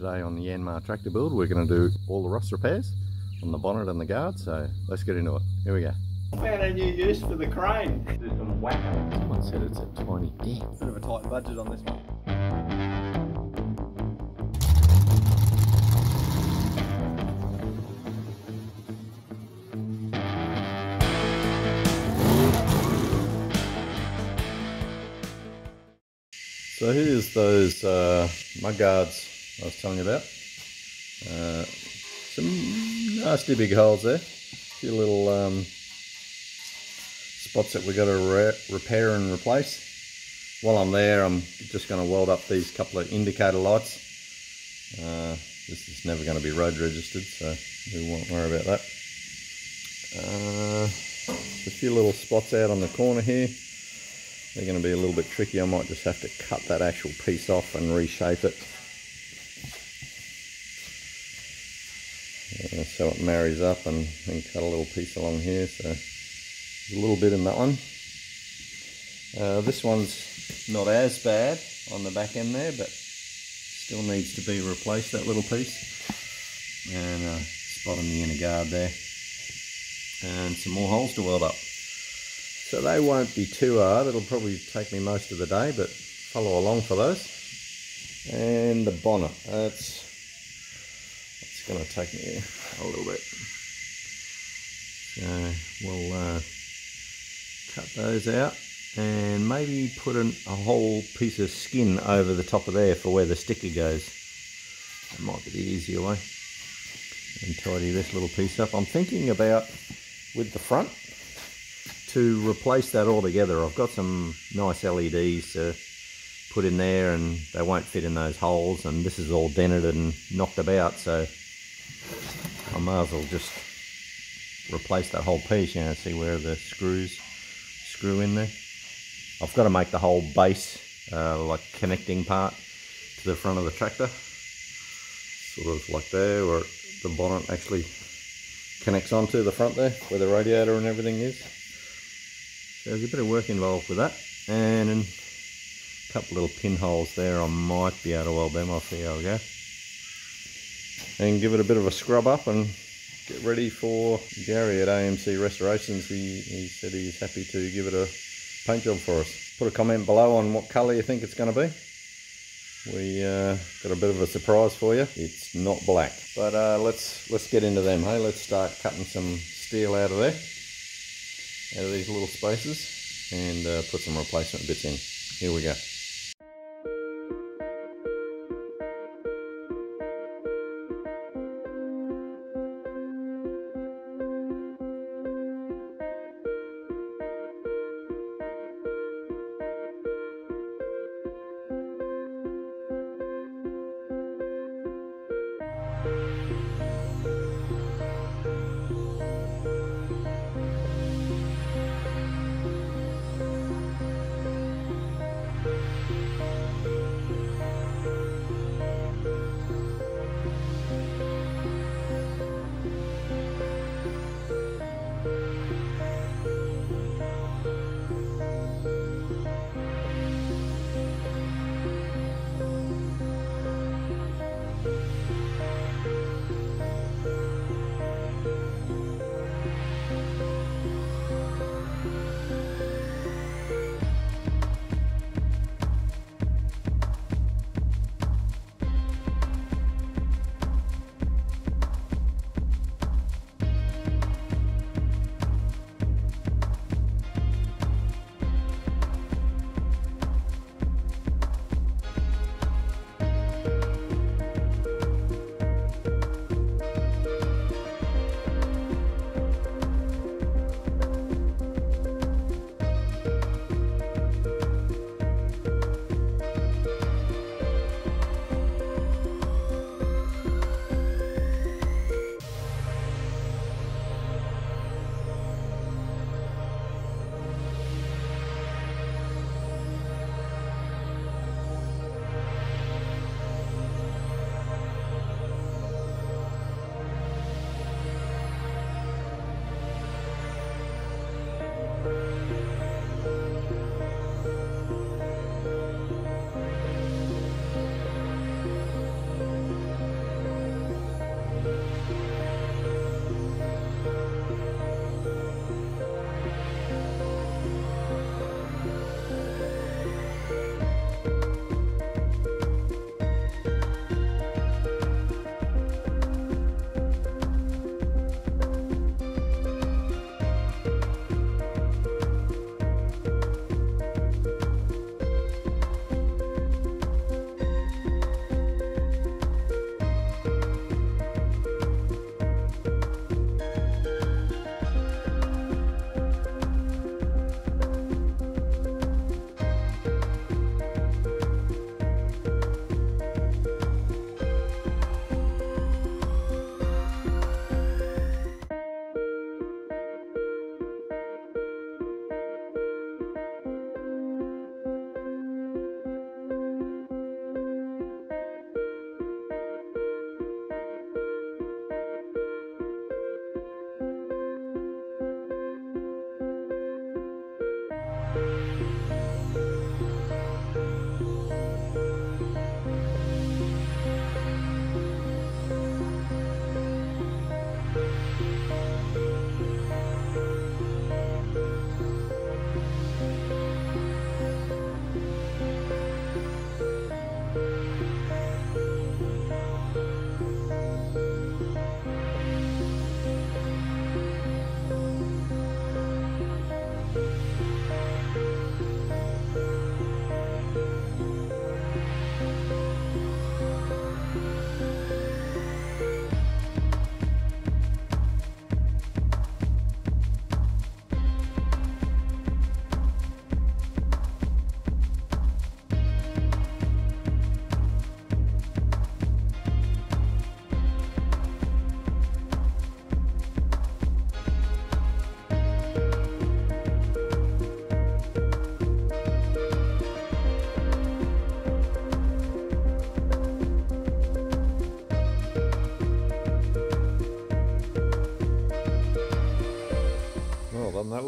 Today on the Yanmar tractor build we're going to do all the rust repairs on the bonnet and the guard so let's get into it. Here we go. Found a new use for the crane. Do some whacker. Someone said it's a tiny dent. Bit of a tight budget on this one. So here's those uh, mud guards I was telling you about. Uh, some nasty big holes there. A few little um, spots that we've got to re repair and replace. While I'm there, I'm just going to weld up these couple of indicator lights. Uh, this is never going to be road registered, so we won't worry about that. Uh, a few little spots out on the corner here. They're going to be a little bit tricky. I might just have to cut that actual piece off and reshape it. Uh, so it marries up and then cut a little piece along here. So a little bit in that one. Uh, this one's not as bad on the back end there, but still needs to be replaced, that little piece. And uh, spot on the inner guard there. And some more holes to weld up. So they won't be too hard. It'll probably take me most of the day, but follow along for those. And the bonnet. That's that's going to take me a little bit. So we'll uh, cut those out and maybe put an, a whole piece of skin over the top of there for where the sticker goes. That might be the easier way. And tidy this little piece up. I'm thinking about with the front to replace that all together, I've got some nice LEDs to put in there and they won't fit in those holes and this is all dented and knocked about so I might as well just replace that whole piece, you know, see where the screws screw in there. I've got to make the whole base uh, like connecting part to the front of the tractor sort of like there where the bonnet actually connects onto the front there where the radiator and everything is. So there's a bit of work involved with that. And a couple little pinholes there, I might be able to weld them, I'll see how we go. And give it a bit of a scrub up and get ready for Gary at AMC Restorations. He, he said he's happy to give it a paint job for us. Put a comment below on what colour you think it's going to be. We uh, got a bit of a surprise for you. It's not black. But uh, let's let's get into them. Hey, let's start cutting some steel out of there out of these little spaces and uh, put some replacement bits in. Here we go.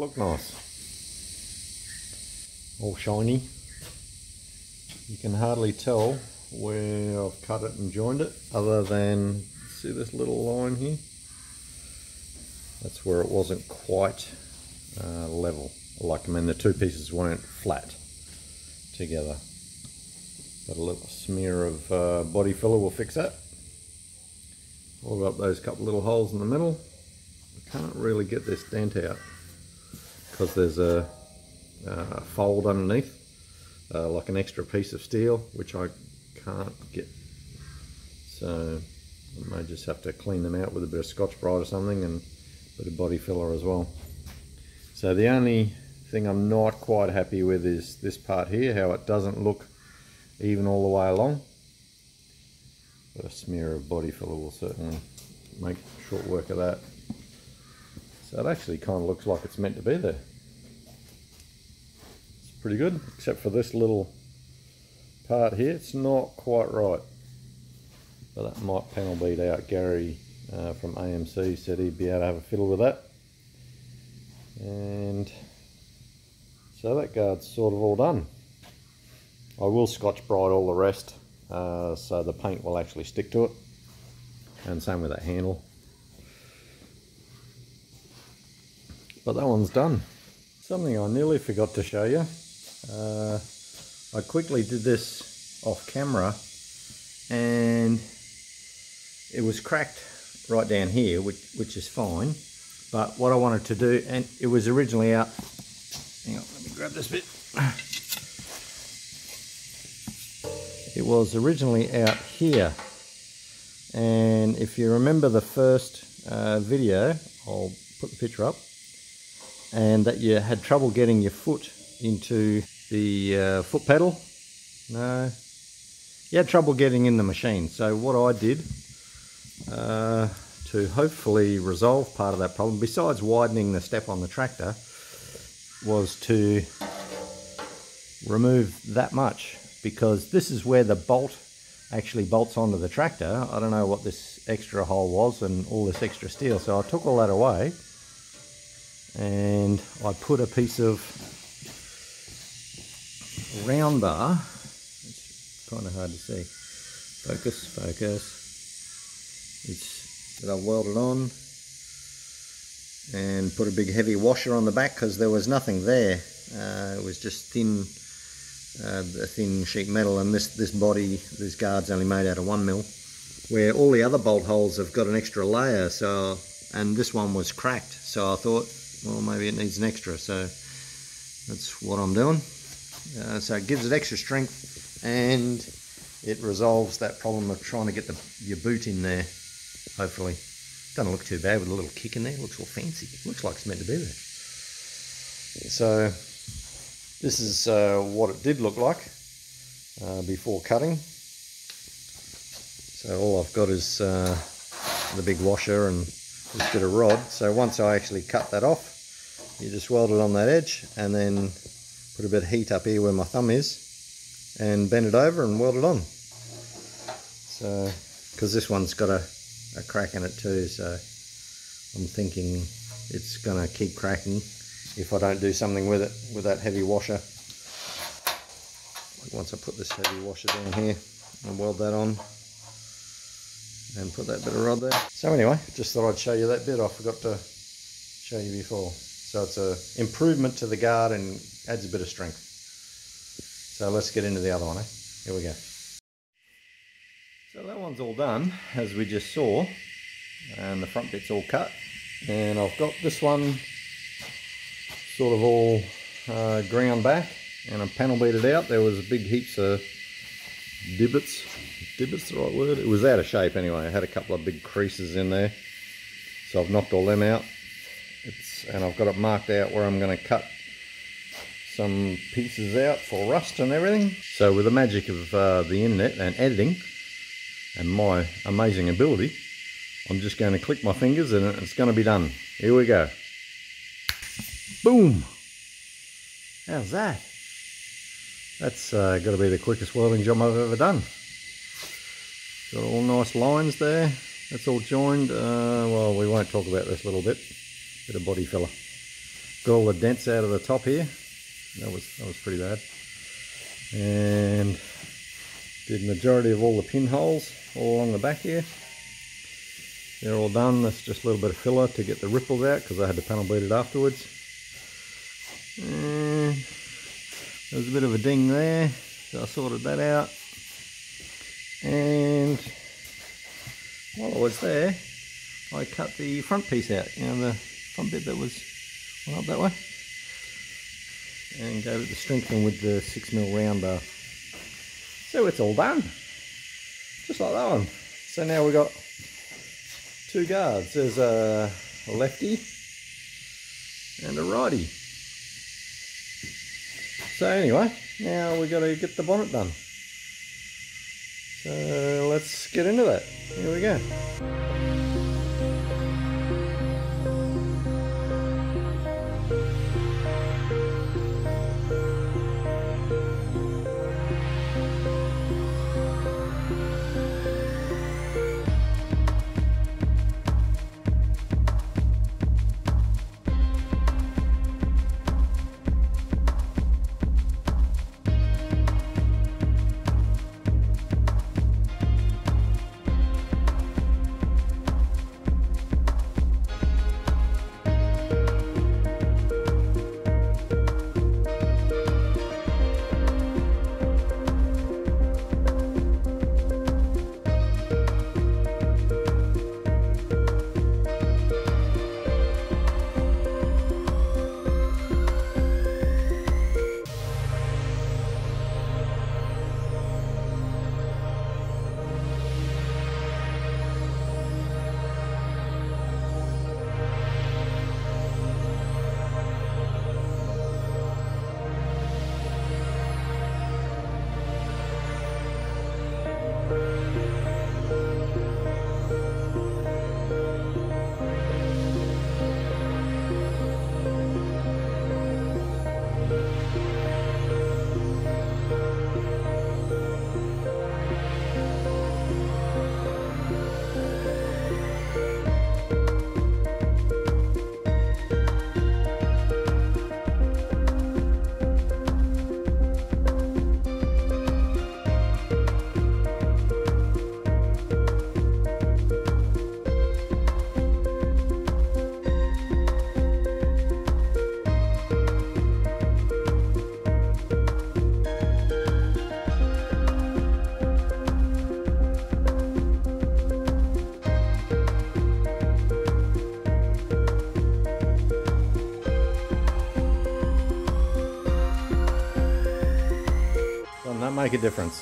Look. Nice? All shiny. You can hardly tell where I've cut it and joined it other than see this little line here? That's where it wasn't quite uh, level. Like I mean the two pieces weren't flat together. But a little smear of uh, body filler will fix that. I've up those couple little holes in the middle. I can't really get this dent out because there's a, a fold underneath uh, like an extra piece of steel which I can't get. So I may just have to clean them out with a bit of Scotch-Brite or something and a bit of body filler as well. So the only thing I'm not quite happy with is this part here, how it doesn't look even all the way along. But a smear of body filler will certainly make short work of that. So it actually kind of looks like it's meant to be there. It's pretty good, except for this little part here, it's not quite right. But that might panel beat out. Gary uh, from AMC said he'd be able to have a fiddle with that. And so that guard's sort of all done. I will Scotch-Brite all the rest uh, so the paint will actually stick to it. And same with that handle. But that one's done. Something I nearly forgot to show you. Uh, I quickly did this off camera and it was cracked right down here which, which is fine but what I wanted to do and it was originally out hang on let me grab this bit it was originally out here and if you remember the first uh, video I'll put the picture up and that you had trouble getting your foot into the uh, foot pedal. No, you had trouble getting in the machine. So what I did uh, to hopefully resolve part of that problem, besides widening the step on the tractor, was to remove that much because this is where the bolt actually bolts onto the tractor. I don't know what this extra hole was and all this extra steel. So I took all that away and I put a piece of round bar. It's kind of hard to see. Focus, focus. It's that I welded on and put a big heavy washer on the back because there was nothing there. Uh, it was just thin, uh, a thin sheet metal, and this this body, this guard's only made out of one mil. Where all the other bolt holes have got an extra layer, so and this one was cracked. So I thought, well, maybe it needs an extra. So that's what I'm doing. Uh, so it gives it extra strength and it resolves that problem of trying to get the, your boot in there, hopefully. Doesn't look too bad with a little kick in there. Looks all fancy. Looks like it's meant to be there. So this is uh, what it did look like uh, before cutting. So all I've got is uh, the big washer and this bit of rod. So once I actually cut that off, you just weld it on that edge and then put a bit of heat up here where my thumb is and bend it over and weld it on. So, because this one's got a, a crack in it too, so I'm thinking it's going to keep cracking if I don't do something with it, with that heavy washer. Once I put this heavy washer down here and weld that on and put that bit of rod there. So anyway, just thought I'd show you that bit. I forgot to show you before. So it's a improvement to the guard and adds a bit of strength. So let's get into the other one. Eh? Here we go. So that one's all done, as we just saw, and the front bit's all cut. And I've got this one sort of all uh, ground back, and I panel beat it out. There was a big heaps of divots. Divots the right word? It was out of shape anyway. I had a couple of big creases in there. So I've knocked all them out and I've got it marked out where I'm going to cut some pieces out for rust and everything. So with the magic of uh, the internet and editing and my amazing ability, I'm just going to click my fingers and it's going to be done. Here we go. Boom! How's that? That's uh, got to be the quickest welding job I've ever done. Got all nice lines there. That's all joined. Uh, well, we won't talk about this a little bit bit of body filler. got all the dents out of the top here. That was that was pretty bad. And did majority of all the pinholes all along the back here. They're all done. That's just a little bit of filler to get the ripples out because I had to panel beat it afterwards. And there was a bit of a ding there, so I sorted that out. And while I was there, I cut the front piece out, you know, the front bit that was went up that way. And gave it the strengthening with the 6mm round bar. So it's all done. Just like that one. So now we've got two guards. There's a lefty and a righty. So anyway, now we've got to get the bonnet done. So let's get into that. Here we go. Make a difference?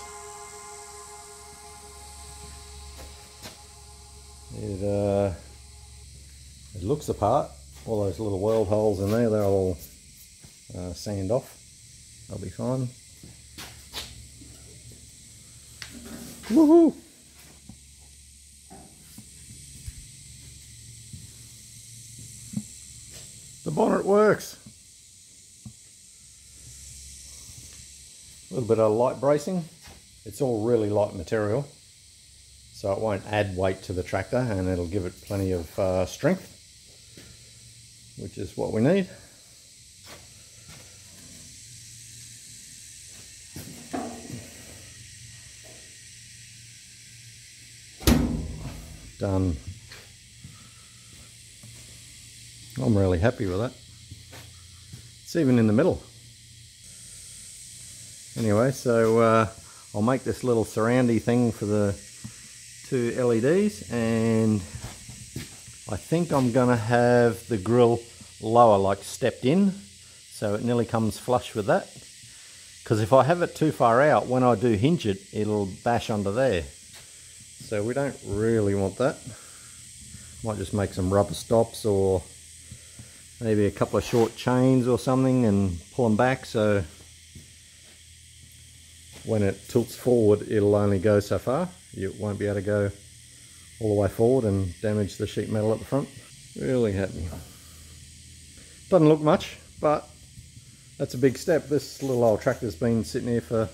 It, uh, it looks apart. All those little weld holes in there, they'll all uh, sand off. They'll be fine. Woohoo! The bonnet works. A little bit of light bracing. It's all really light material, so it won't add weight to the tractor and it'll give it plenty of uh, strength, which is what we need. Done. I'm really happy with that. It's even in the middle. Anyway, so uh, I'll make this little surroundy thing for the two LEDs and I think I'm to have the grill lower, like stepped in, so it nearly comes flush with that. Because if I have it too far out, when I do hinge it, it'll bash under there. So we don't really want that. Might just make some rubber stops or maybe a couple of short chains or something and pull them back so when it tilts forward it'll only go so far. You won't be able to go all the way forward and damage the sheet metal at the front. Really happy. Doesn't look much but that's a big step. This little old tractor's been sitting here for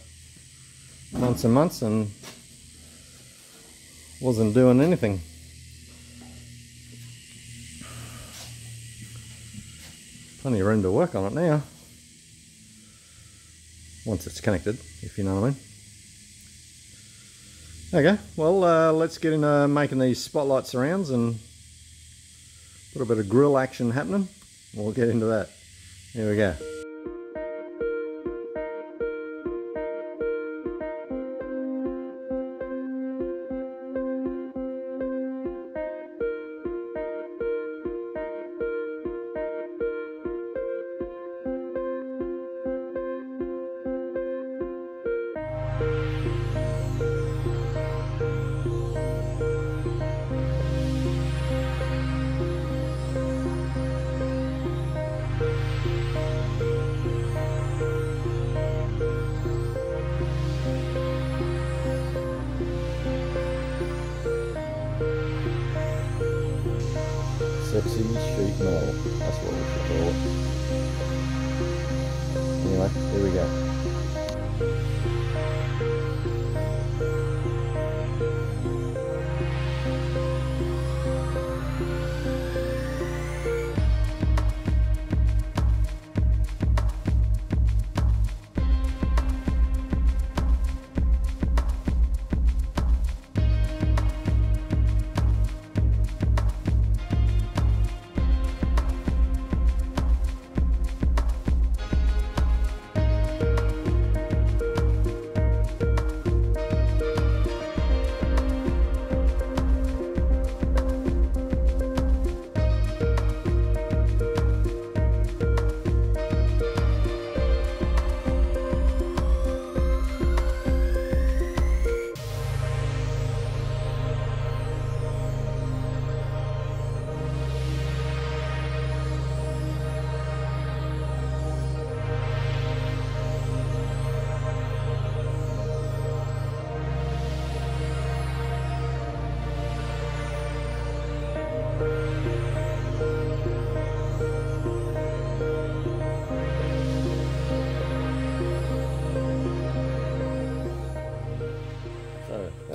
months and months and wasn't doing anything. Plenty of room to work on it now. Once it's connected, if you know what I mean. Okay, well, uh, let's get into making these spotlight surrounds and put a bit of grill action happening. We'll get into that. Here we go.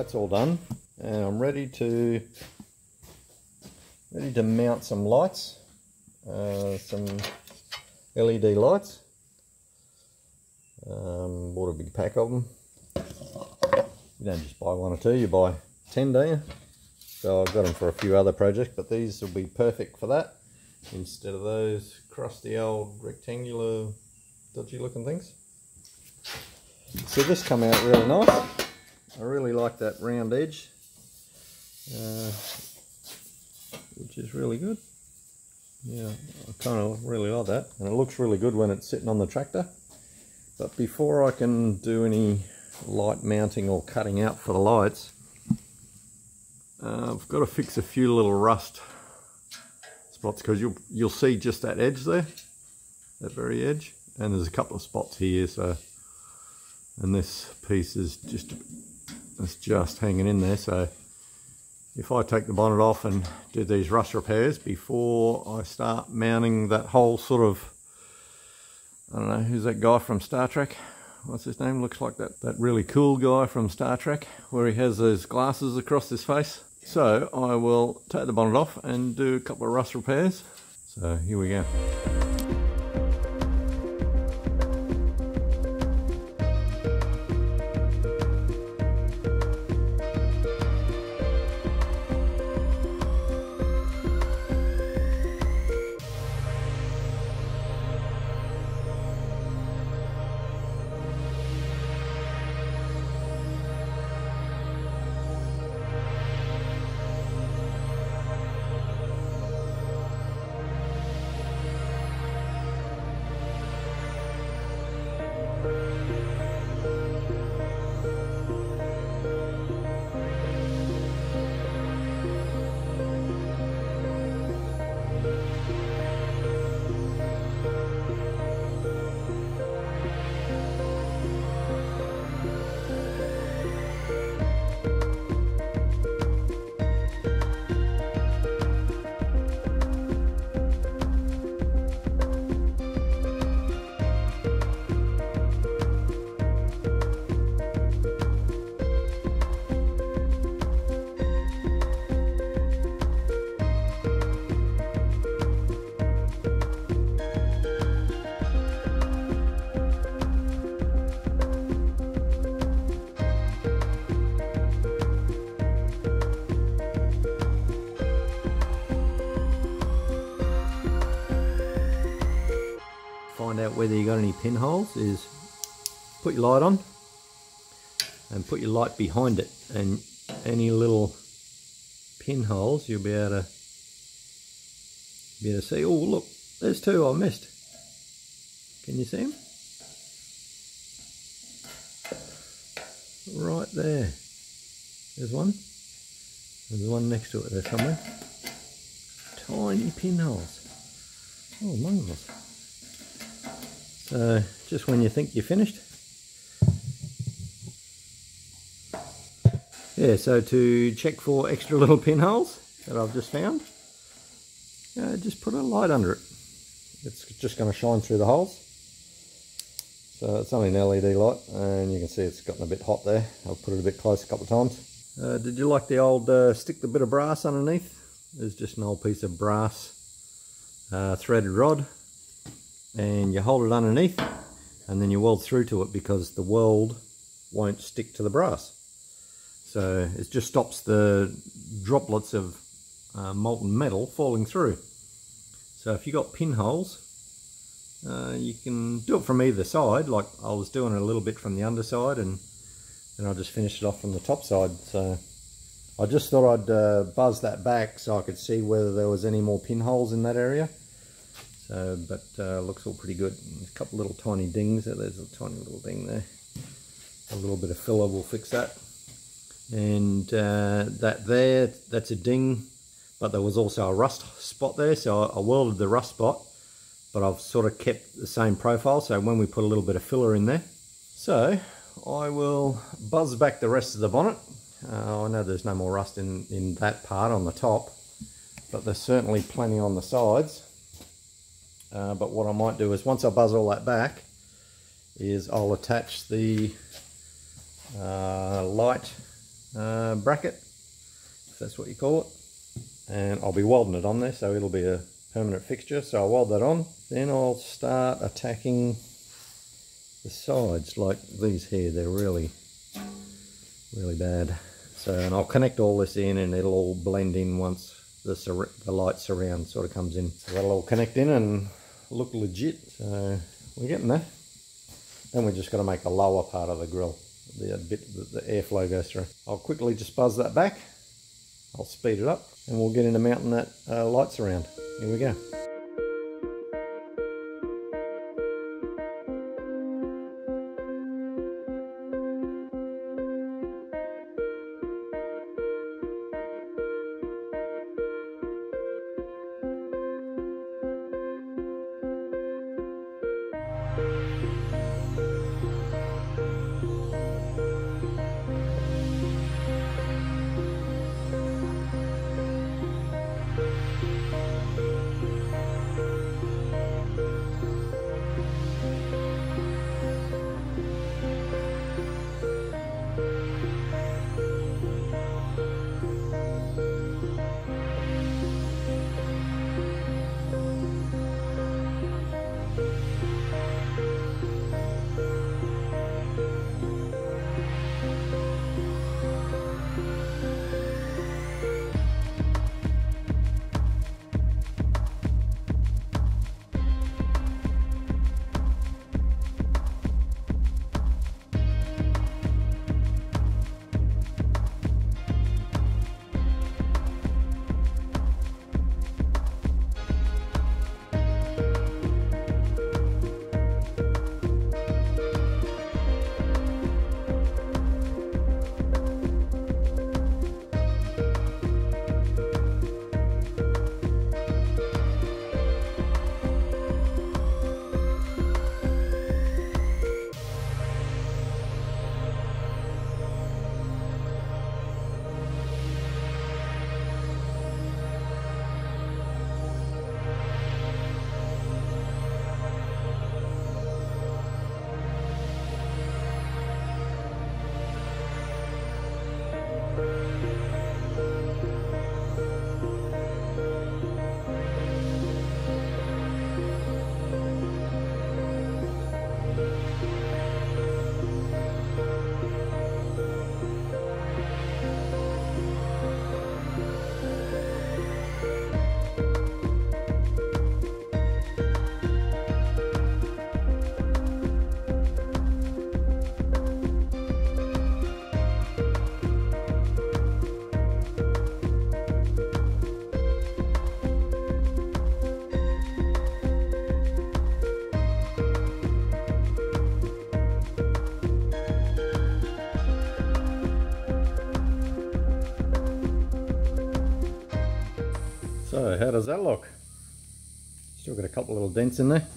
That's all done, and I'm ready to ready to mount some lights, uh, some LED lights. Um, bought a big pack of them. You don't just buy one or two, you buy ten, don't you? So I've got them for a few other projects, but these will be perfect for that instead of those crusty old rectangular, dodgy looking things. So this come out really nice. I really like that round edge, uh, which is really good. Yeah, I kind of really like that. And it looks really good when it's sitting on the tractor. But before I can do any light mounting or cutting out for the lights, uh, I've got to fix a few little rust spots because you'll, you'll see just that edge there, that very edge. And there's a couple of spots here, so, and this piece is just it's just hanging in there. So if I take the bonnet off and do these rust repairs before I start mounting that whole sort of I don't know who's that guy from Star Trek? What's his name? Looks like that that really cool guy from Star Trek where he has those glasses across his face. So I will take the bonnet off and do a couple of rust repairs. So here we go find out whether you got any pinholes is put your light on and put your light behind it and any little pinholes you'll be able to be able to see. Oh look, there's two I missed. Can you see them? Right there. There's one. There's one next to it there somewhere. Tiny pinholes. Oh, mongrels. So, just when you think you're finished. Yeah, so to check for extra little pinholes that I've just found, uh, just put a light under it. It's just going to shine through the holes. So it's only an LED light and you can see it's gotten a bit hot there. I'll put it a bit close a couple of times. Uh, did you like the old uh, stick the bit of brass underneath? There's just an old piece of brass uh, threaded rod and you hold it underneath and then you weld through to it because the weld won't stick to the brass. So it just stops the droplets of uh, molten metal falling through. So if you've got pinholes uh, you can do it from either side, like I was doing it a little bit from the underside and then I just finished it off from the top side. So I just thought I'd uh, buzz that back so I could see whether there was any more pinholes in that area. So, but uh, looks all pretty good. There's a couple little tiny dings there. There's a tiny little ding there. A little bit of filler will fix that. And uh, that there, that's a ding, but there was also a rust spot there. So I welded the rust spot but I've sort of kept the same profile so when we put a little bit of filler in there. So I will buzz back the rest of the bonnet. Uh, I know there's no more rust in, in that part on the top, but there's certainly plenty on the sides. Uh, but what I might do is once I buzz all that back, is I'll attach the uh, light uh, bracket, if that's what you call it, and I'll be welding it on there so it'll be a permanent fixture. So I'll weld that on. Then I'll start attacking the sides like these here. They're really, really bad. So, and I'll connect all this in and it'll all blend in once the, the light surround sort of comes in. So that'll all connect in and look legit. So we're getting there. Then we're just going to make the lower part of the grill, the bit that the airflow goes through. I'll quickly just buzz that back. I'll speed it up and we'll get into mounting that uh, light surround. Here we go. Does that look? Still got a couple little dents in there.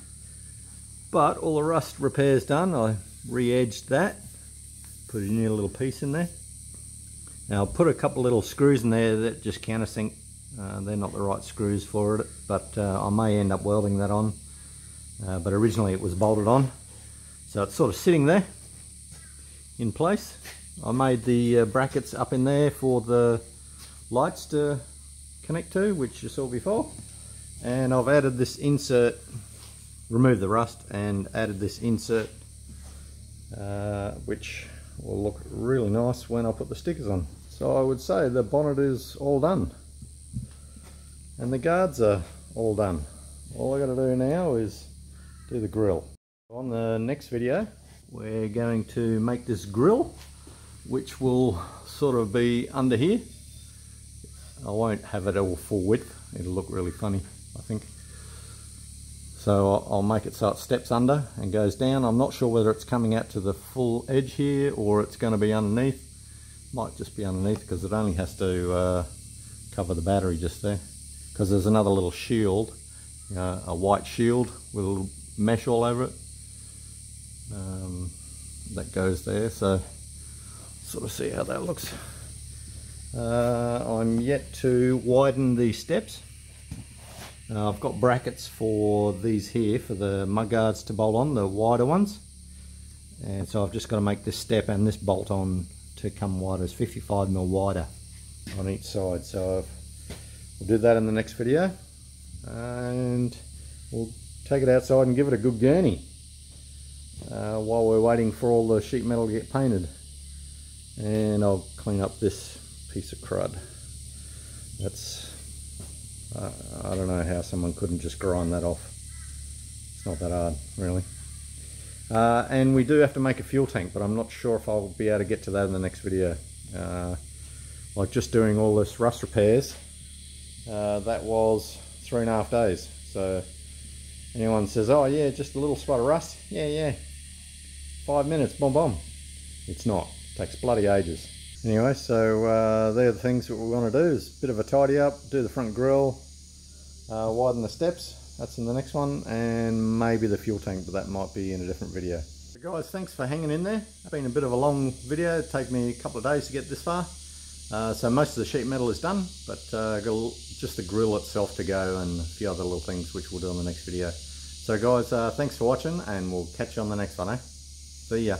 But all the rust repairs done. I re-edged that. Put a new little piece in there. Now I'll put a couple little screws in there that just countersink. Uh, they're not the right screws for it, but uh, I may end up welding that on. Uh, but originally it was bolted on. So it's sort of sitting there in place. I made the uh, brackets up in there for the lights to connect to, which you saw before. And I've added this insert, removed the rust and added this insert, uh, which will look really nice when I put the stickers on. So I would say the bonnet is all done. And the guards are all done. All I got to do now is do the grill. On the next video, we're going to make this grill, which will sort of be under here. I won't have it all full width. It'll look really funny, I think. So I'll make it so it steps under and goes down. I'm not sure whether it's coming out to the full edge here or it's going to be underneath. Might just be underneath because it only has to uh, cover the battery just there. Because there's another little shield, uh, a white shield with a little mesh all over it. Um, that goes there, so sort of see how that looks. Uh, I'm yet to widen the steps. Uh, I've got brackets for these here for the mudguards to bolt on, the wider ones. And so I've just got to make this step and this bolt on to come wider. It's 55 mil wider on each side. So we'll do that in the next video. And we'll take it outside and give it a good gurney uh, while we're waiting for all the sheet metal to get painted. And I'll clean up this piece of crud. That's, uh, I don't know how someone couldn't just grind that off. It's not that hard, really. Uh, and we do have to make a fuel tank, but I'm not sure if I'll be able to get to that in the next video. Uh, like just doing all this rust repairs, uh, that was three and a half days. So anyone says, oh yeah, just a little spot of rust, yeah, yeah, five minutes, boom, boom. It's not, it takes bloody ages. Anyway, so uh, they're the things that we want to do is a bit of a tidy up, do the front grille, uh, widen the steps, that's in the next one, and maybe the fuel tank, but that might be in a different video. So guys, thanks for hanging in there. It's been a bit of a long video, it took me a couple of days to get this far. Uh, so most of the sheet metal is done, but uh, got just the grill itself to go and a few other little things which we'll do in the next video. So guys, uh, thanks for watching and we'll catch you on the next one, eh? See ya.